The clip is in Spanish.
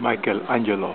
Michael Angelo.